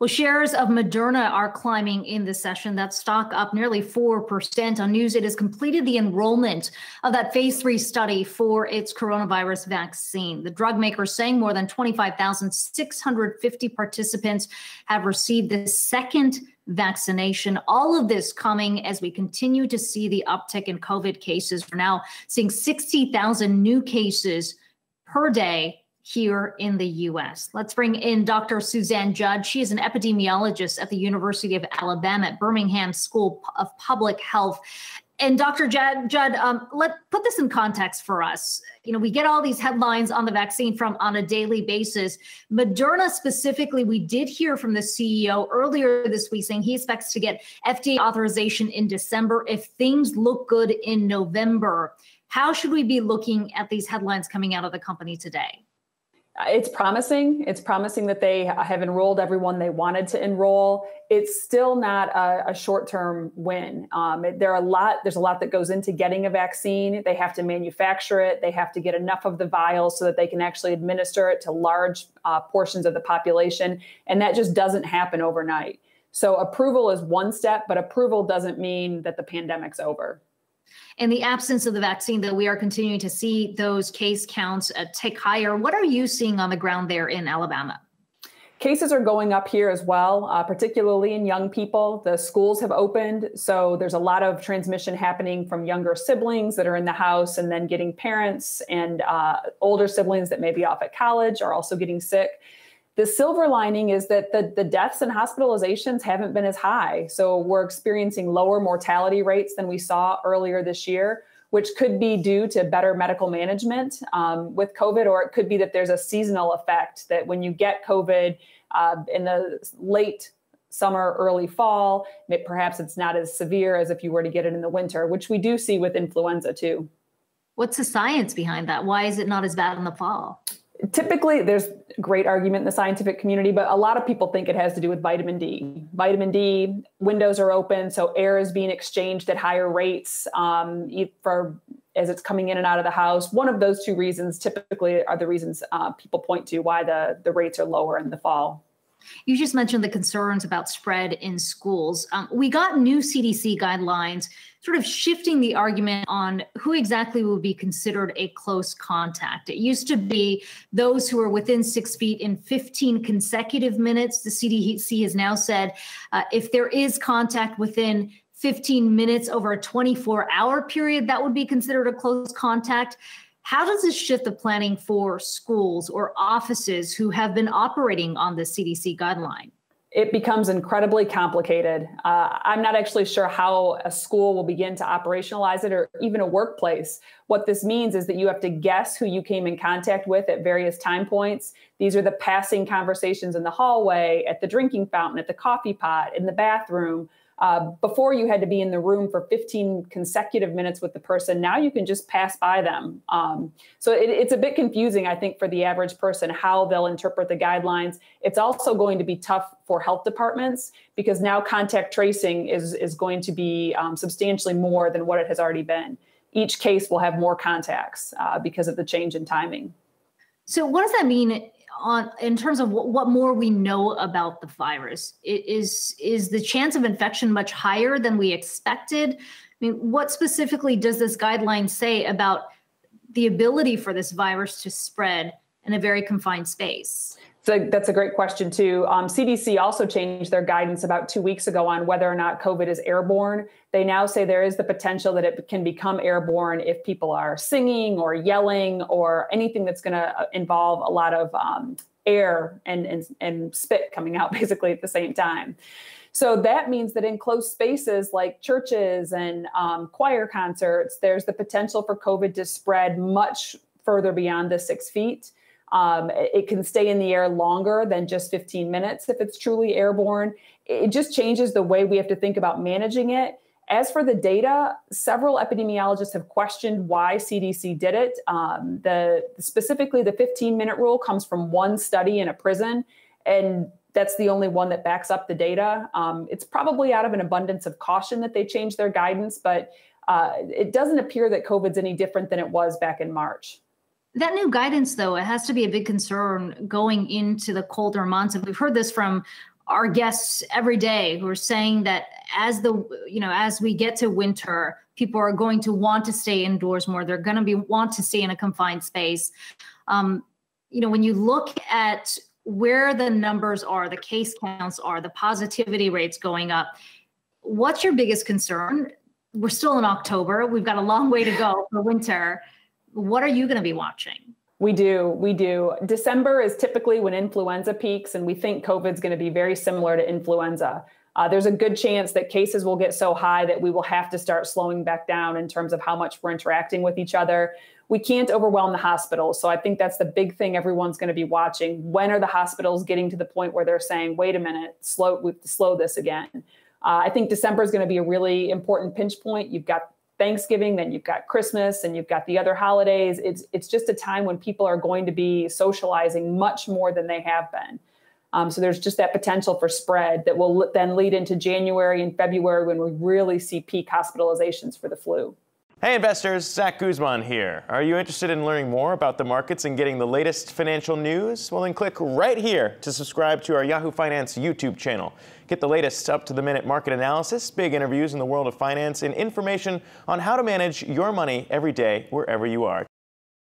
Well, shares of Moderna are climbing in this session. That stock up nearly 4% on news. It has completed the enrollment of that phase three study for its coronavirus vaccine. The drug maker saying more than 25,650 participants have received the second vaccination. All of this coming as we continue to see the uptick in COVID cases. We're now seeing 60,000 new cases per day here in the US. Let's bring in Dr. Suzanne Judd. She is an epidemiologist at the University of Alabama at Birmingham School of Public Health. And Dr. Judd, Judd um, let put this in context for us. You know, we get all these headlines on the vaccine from on a daily basis. Moderna specifically, we did hear from the CEO earlier this week saying he expects to get FDA authorization in December if things look good in November. How should we be looking at these headlines coming out of the company today? It's promising. It's promising that they have enrolled everyone they wanted to enroll. It's still not a, a short-term win. Um, there are a lot. There's a lot that goes into getting a vaccine. They have to manufacture it. They have to get enough of the vials so that they can actually administer it to large uh, portions of the population, and that just doesn't happen overnight. So approval is one step, but approval doesn't mean that the pandemic's over in the absence of the vaccine, that we are continuing to see those case counts uh, tick higher. What are you seeing on the ground there in Alabama? Cases are going up here as well, uh, particularly in young people. The schools have opened, so there's a lot of transmission happening from younger siblings that are in the house and then getting parents and uh, older siblings that may be off at college are also getting sick. The silver lining is that the, the deaths and hospitalizations haven't been as high. So we're experiencing lower mortality rates than we saw earlier this year, which could be due to better medical management um, with COVID, or it could be that there's a seasonal effect that when you get COVID uh, in the late summer, early fall, it, perhaps it's not as severe as if you were to get it in the winter, which we do see with influenza too. What's the science behind that? Why is it not as bad in the fall? Typically there's great argument in the scientific community but a lot of people think it has to do with vitamin d. Vitamin d windows are open so air is being exchanged at higher rates um, for as it's coming in and out of the house. One of those two reasons typically are the reasons uh, people point to why the, the rates are lower in the fall you just mentioned the concerns about spread in schools. Um, we got new CDC guidelines sort of shifting the argument on who exactly would be considered a close contact. It used to be those who are within six feet in 15 consecutive minutes. The CDC has now said uh, if there is contact within 15 minutes over a 24 hour period, that would be considered a close contact. How does this shift the planning for schools or offices who have been operating on the CDC guideline? It becomes incredibly complicated. Uh, I'm not actually sure how a school will begin to operationalize it or even a workplace. What this means is that you have to guess who you came in contact with at various time points. These are the passing conversations in the hallway, at the drinking fountain, at the coffee pot, in the bathroom, uh, before you had to be in the room for 15 consecutive minutes with the person. Now you can just pass by them. Um, so it, it's a bit confusing, I think, for the average person how they'll interpret the guidelines. It's also going to be tough for health departments because now contact tracing is is going to be um, substantially more than what it has already been. Each case will have more contacts uh, because of the change in timing. So, what does that mean on in terms of what, what more we know about the virus is is the chance of infection much higher than we expected? I mean what specifically does this guideline say about the ability for this virus to spread in a very confined space so that's a great question too. Um, CDC also changed their guidance about two weeks ago on whether or not COVID is airborne. They now say there is the potential that it can become airborne if people are singing or yelling or anything that's going to uh, involve a lot of um, air and, and and spit coming out basically at the same time. So that means that in close spaces like churches and um, choir concerts, there's the potential for COVID to spread much further beyond the six feet. Um, it can stay in the air longer than just 15 minutes if it's truly airborne. It just changes the way we have to think about managing it. As for the data, several epidemiologists have questioned why CDC did it. Um, the specifically the 15 minute rule comes from one study in a prison, and that's the only one that backs up the data. Um, it's probably out of an abundance of caution that they changed their guidance, but uh, it doesn't appear that COVID's any different than it was back in March. That new guidance, though, it has to be a big concern going into the colder months. And we've heard this from our guests every day who are saying that as the you know as we get to winter people are going to want to stay indoors more. They're going to be want to stay in a confined space. Um, you know when you look at where the numbers are the case counts are the positivity rates going up what's your biggest concern? We're still in october. We've got a long way to go for winter what are you going to be watching we do. We do. December is typically when influenza peaks, and we think COVID's going to be very similar to influenza. Uh, there's a good chance that cases will get so high that we will have to start slowing back down in terms of how much we're interacting with each other. We can't overwhelm the hospitals. So I think that's the big thing everyone's going to be watching. When are the hospitals getting to the point where they're saying, wait a minute, slow, slow this again? Uh, I think December is going to be a really important pinch point. You've got Thanksgiving, then you've got Christmas, and you've got the other holidays. It's it's just a time when people are going to be socializing much more than they have been. Um, so there's just that potential for spread that will then lead into January and February when we really see peak hospitalizations for the flu. Hey investors, Zack Guzman here. Are you interested in learning more about the markets and getting the latest financial news? Well, then click right here to subscribe to our Yahoo Finance YouTube channel. Get the latest up to the minute market analysis, big interviews in the world of finance, and information on how to manage your money every day wherever you are.